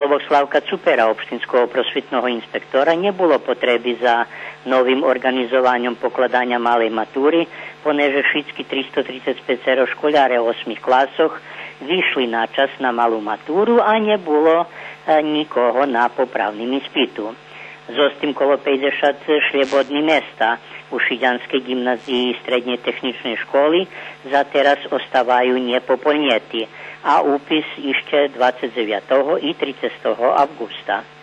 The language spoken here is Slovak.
Slavka Cupera, obštinského prosvitného inspektora, nebolo potreby za novým organizovaním pokladania malej matúry, poneže všetky 335 školáre v 8 klasoch vyšli na čas na malú matúru a nebolo e, nikoho na popravným ispitu. Zostým kolo 50 šliebodní mesta u Šiďanskej gymnázii strednej techničnej školy za teraz ostávajú nepopolnieti a úpis ešte 29. i 30. augusta.